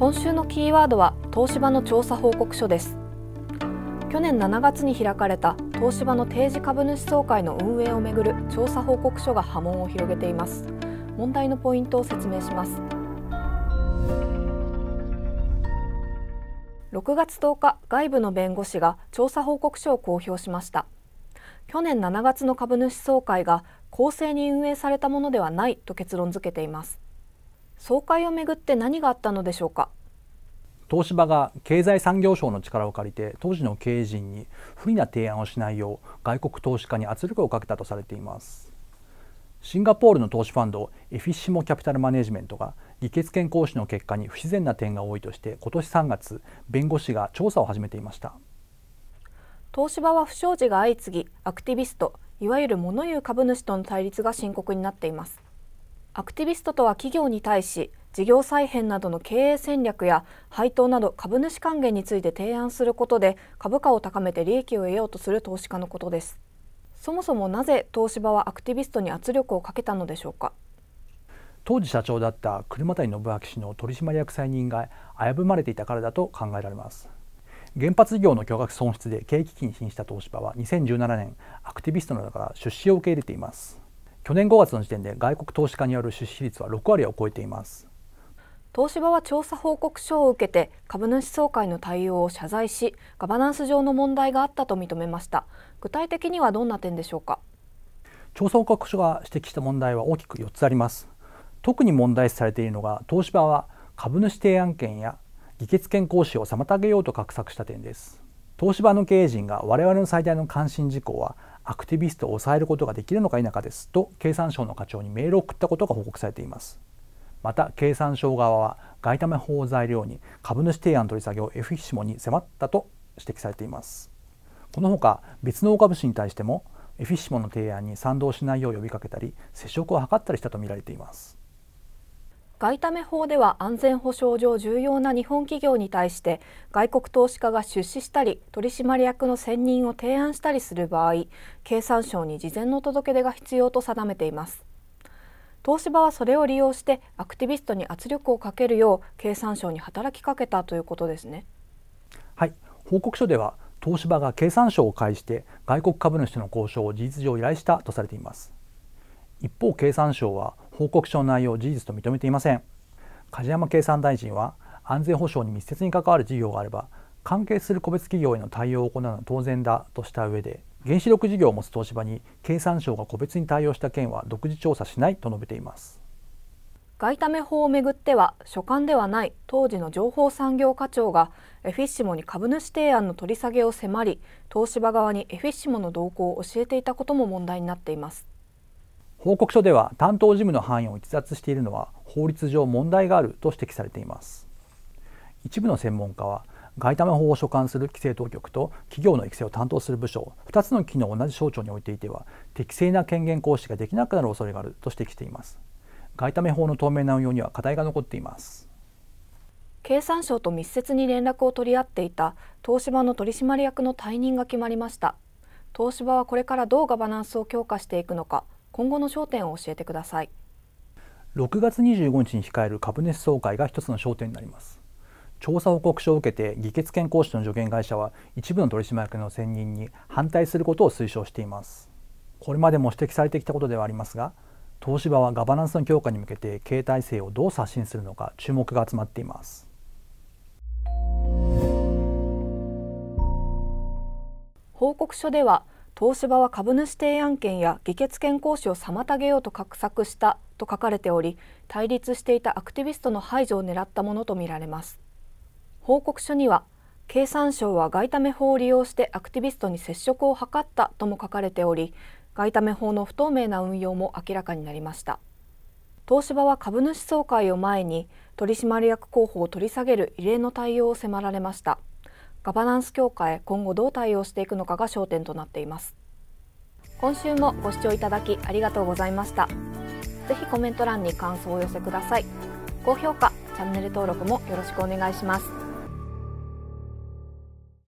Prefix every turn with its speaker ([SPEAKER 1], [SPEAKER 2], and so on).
[SPEAKER 1] 今週のキーワードは東芝の調査報告書です。去年7月に開かれた東芝の定時株主総会の運営をめぐる調査報告書が波紋を広げています。問題のポイントを説明します。6月10日外部の弁護士が調査報告書を公表しました。去年7月の株主総会が公正に運営されたものではないと結論付けています。総会をめぐって何があったのでしょうか？
[SPEAKER 2] 東芝が経済産業省の力を借りて当時の経営陣に不利な提案をしないよう外国投資家に圧力をかけたとされています。シンガポールの投資ファンドエフィッシモキャピタルマネジメントが議決権行使の結果に不自然な点が多いとして今年3月弁護士が調査を始めていました。
[SPEAKER 1] 東芝は不祥事が相次ぎアクティビストいわゆる物言う株主との対立が深刻になっていますアクティビストとは企業に対し事業再編などの経営戦略や配当など株主還元について提案することで株価を高めて利益を得ようとする投資家のことです。そもそもなぜ東芝はアクティビストに圧力をかけたのでしょうか？
[SPEAKER 2] 当時社長だった車谷信明氏の取締役再任が危ぶまれていたからだと考えられます。原発事業の巨額損失で経営危機に瀕した東芝は2017年アクティビストなどから出資を受け入れています。去年5月の時点で外国投資家による出資率は6割を超えています。
[SPEAKER 1] 東芝は調査報告書を受けて株主総会の対応を謝罪しガバナンス上の問題があったと認めました。具体的にはどんな点でしょうか？
[SPEAKER 2] 調査報告書が指摘した問題は大きく4つあります。特に問題視されているのが東芝は株主提案権や議決権行使を妨げようと画策した点です。東芝の経営陣が我々の最大の関心事項はアクティビストを抑えることができるのか否かですと経産省の課長にメールを送ったことが報告されています。また経産省側は外為法材料に株主提案取り下げを F シモに迫ったと指摘されています。このほか別の大株主に対してもエフィシモの提案に賛同しないよう呼びかけたり接触を図ったりしたとみられています。
[SPEAKER 1] 外為法では安全保障上重要な日本企業に対して外国投資家が出資したり取締役の選任を提案したりする場合経産省に事前の届け出が必要と定めています。東芝はそれを利用してアクティビストに圧力をかけるよう経産省に働きかけたということですね。
[SPEAKER 2] はい。報告書では東芝が経産省を介して外国株主の交渉を事実上依頼したとされています。一方経産省は報告書の内容を事実と認めていません。梶山経産大臣は安全保障に密接に関わる事業があれば関係する個別企業への対応を行うのは当然だとした上で原子力事業を持つ東芝に経産省が個別に対応した件は独自調査しないと述べています。
[SPEAKER 1] 外為法をめぐっては所管ではない当時の情報産業課長がエフィッシモに株主提案の取り下げを迫り東芝側にエフィッシモの動向を教えていたことも問題になっています。
[SPEAKER 2] 報告書では担当事務の範囲を逸脱しているのは法律上問題があると指摘されています。一部の専門家は外為法を所管する規制当局と企業の育成を担当する部署2つの機能を同じ省庁に置いていては適正な権限行使ができなくなる恐れがあると指摘しています。外為法の透明な運用には課題が残っています。
[SPEAKER 1] 経産省と密接に連絡を取り合っていた東芝の取締役の退任が決まりました。東芝はこれからどうガバナンスを強化していくのか今後の焦点を教えてください。
[SPEAKER 2] 6月25日に控える株主総会が一つの焦点になります。調査報告書を受けて議決権行使の助言会社は一部の取締役の選任に反対することを推奨しています。これまでも指摘されてきたことではありますが東芝はガバナンスの強化に向けて経営体制をどう刷新するのか注目が集まっています。
[SPEAKER 1] 報告書では東芝は株主提案権や議決権行使を妨げようと画策したと書かれており対立していたアクティビストの排除を狙ったものとみられます。報告書には経産省は外為法を利用してアクティビストに接触を図ったとも書かれており外為法の不透明な運用も明らかになりました。東芝は株主総会を前に取締役候補を取り下げる異例の対応を迫られました。ガバナンス強化へ今後どう対応していくのかが焦点となっています。今週もご視聴いただきありがとうございました。ぜひコメント欄に感想をお寄せください。高評価チャンネル登録もよろしくお願いします。